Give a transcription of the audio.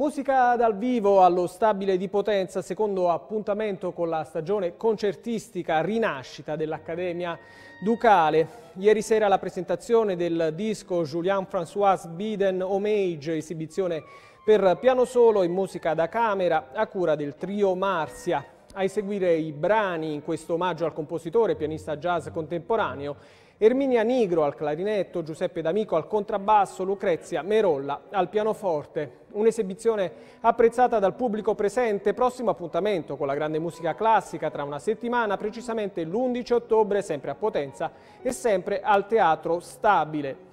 Musica dal vivo allo stabile di Potenza, secondo appuntamento con la stagione concertistica Rinascita dell'Accademia Ducale. Ieri sera la presentazione del disco Julien-François Biden Homage, esibizione per piano solo e musica da camera a cura del trio Marzia. A eseguire i brani in questo omaggio al compositore, pianista jazz contemporaneo, Erminia Nigro al clarinetto, Giuseppe D'Amico al contrabbasso, Lucrezia Merolla al pianoforte. Un'esibizione apprezzata dal pubblico presente, prossimo appuntamento con la grande musica classica tra una settimana, precisamente l'11 ottobre, sempre a Potenza e sempre al Teatro Stabile.